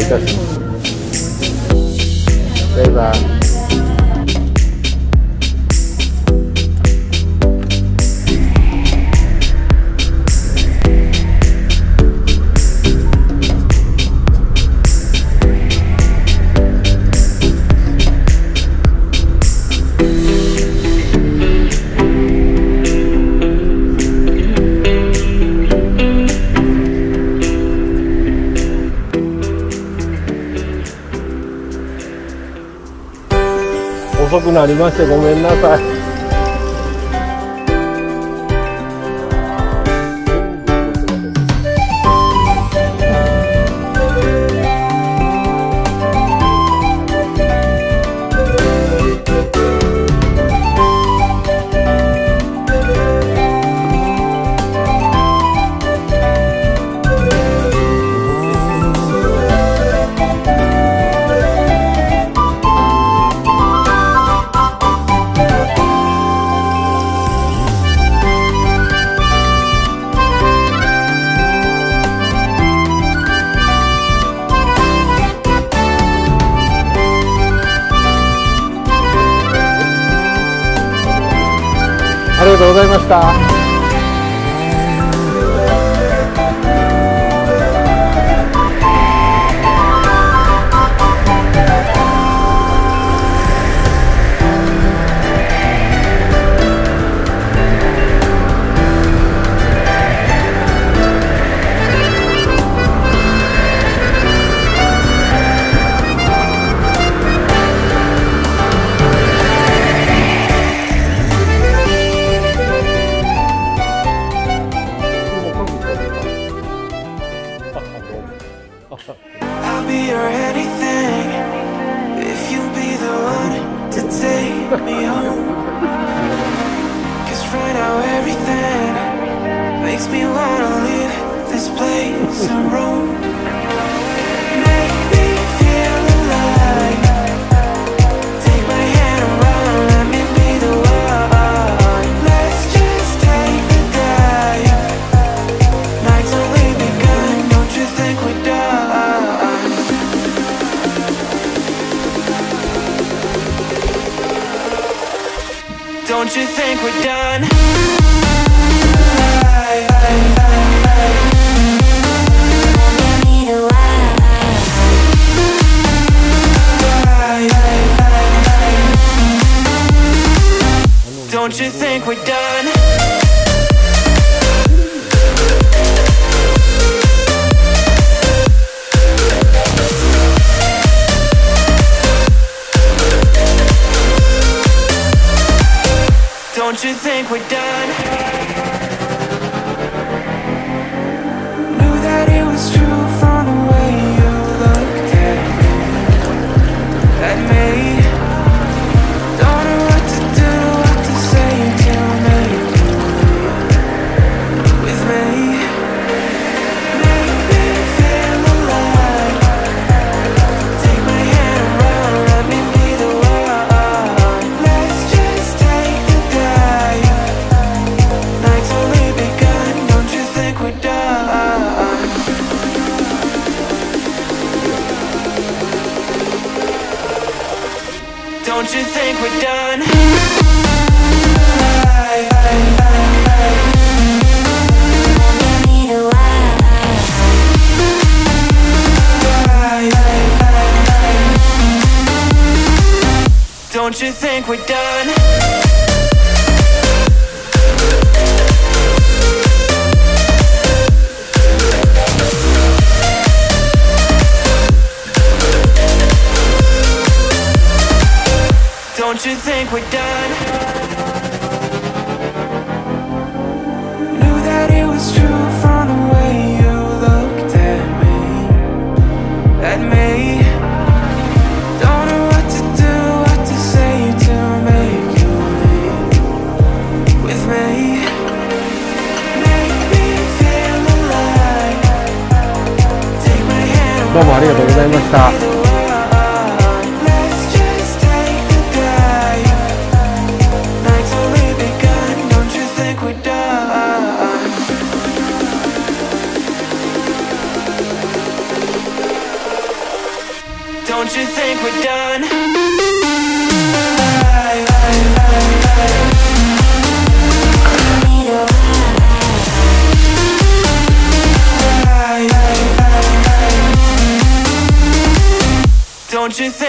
dedicación. なりましてごめんなさい。 감사합니다. me wanna leave this place and roam think we're done?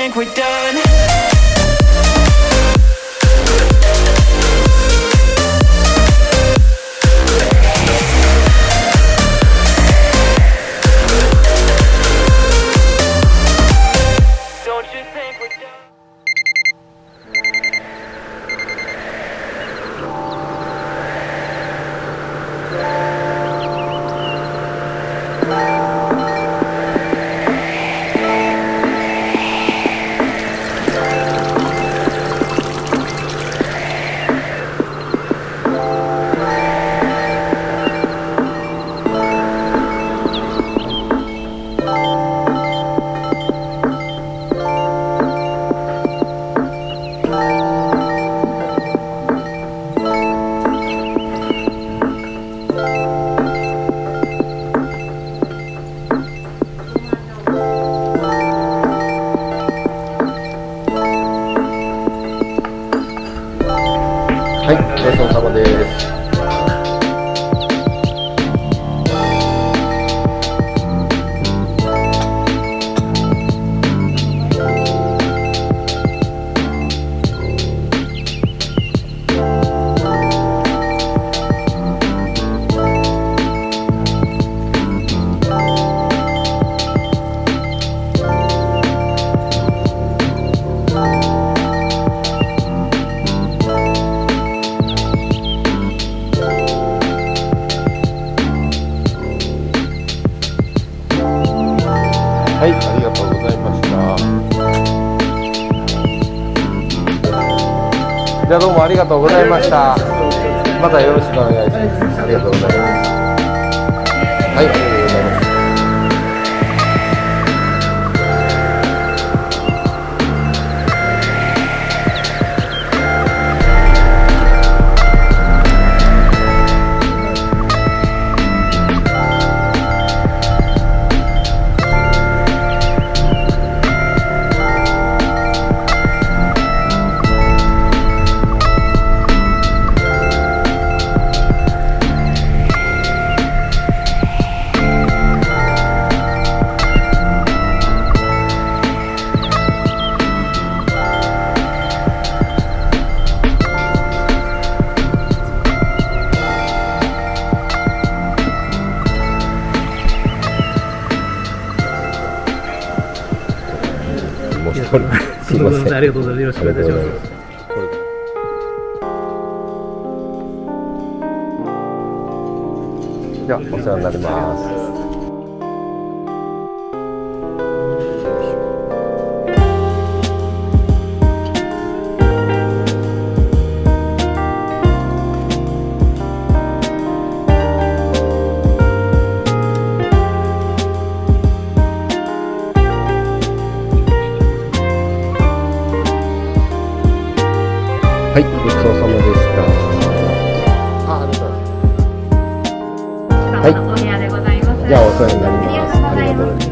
Think we're done? はい、ごちそうさまです。はい、ありがとうございました。じゃあどうもありがとうございました。またよろしくお願いします。ありがとうございます。はい、ありがとうございます。よろしくお願いいたします。じゃあお世話になります。ざいます。じゃあ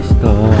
でした。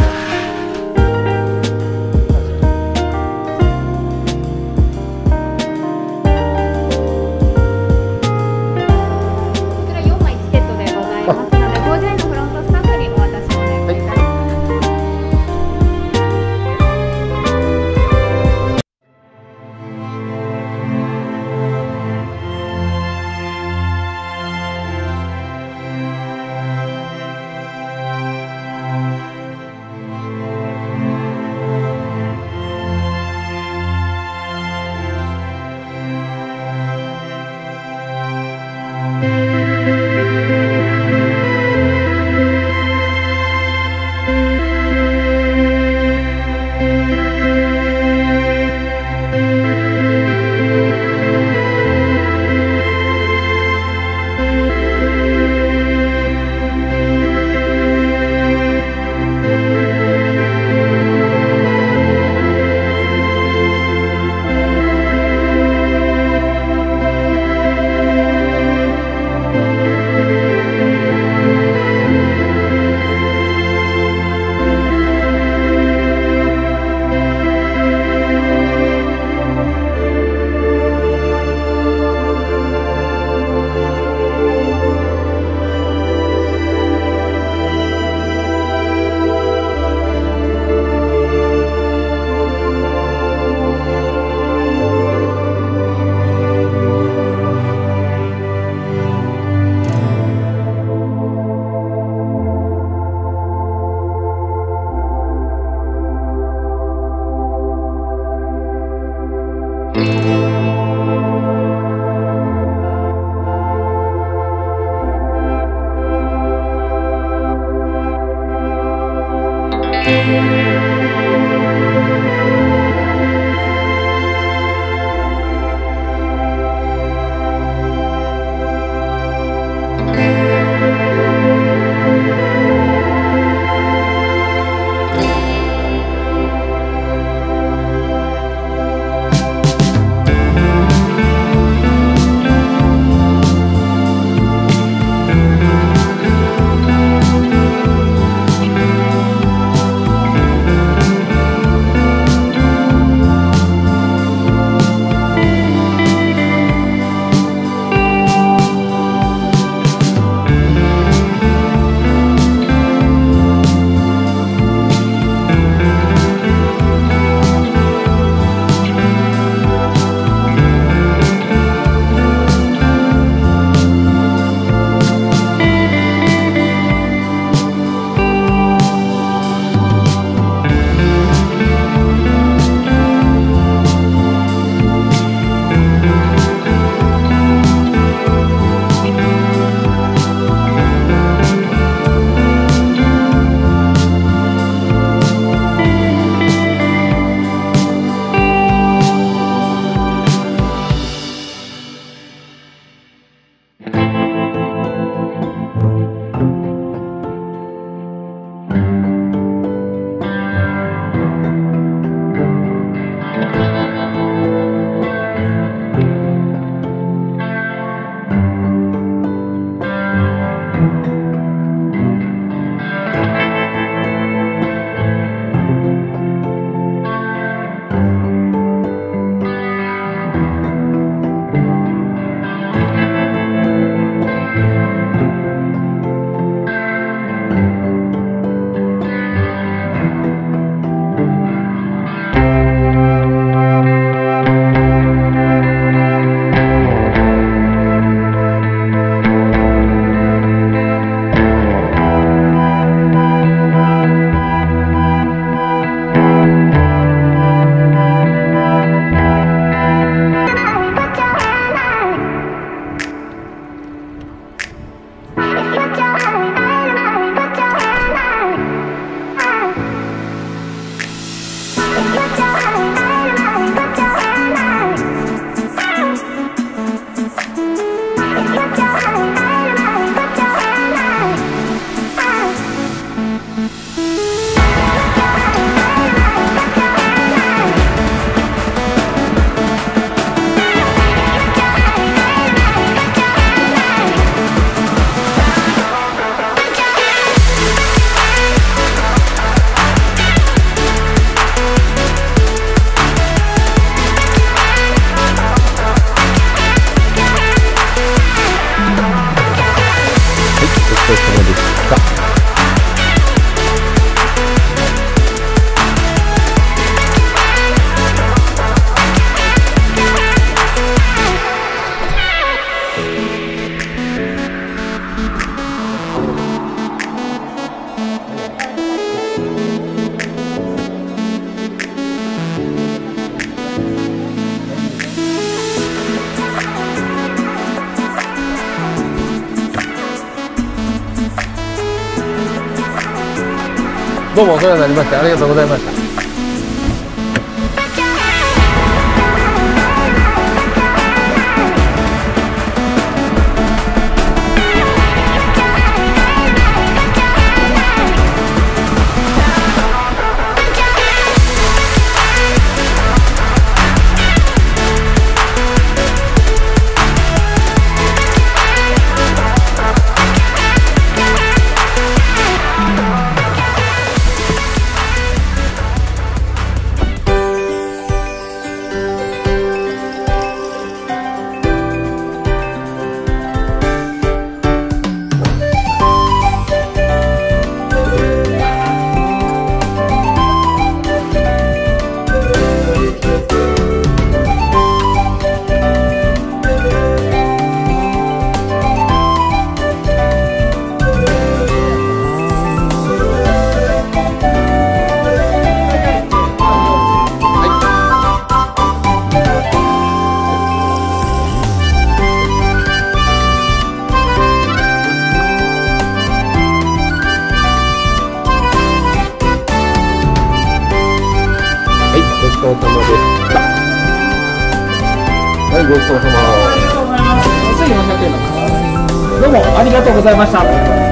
ちそうさどうもお世話になりましてありがとうございました。そうさまでしたはいごちそうさま5400円のどうもありがとうございました。